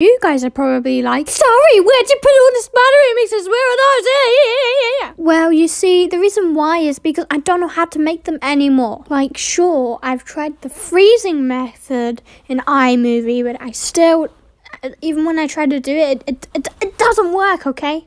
You guys are probably like, sorry, where'd you put all the Sparta Remixes? Where are those? Well, you see, the reason why is because I don't know how to make them anymore. Like, sure, I've tried the freezing method in iMovie, but I still, even when I try to do it, it, it, it doesn't work, okay?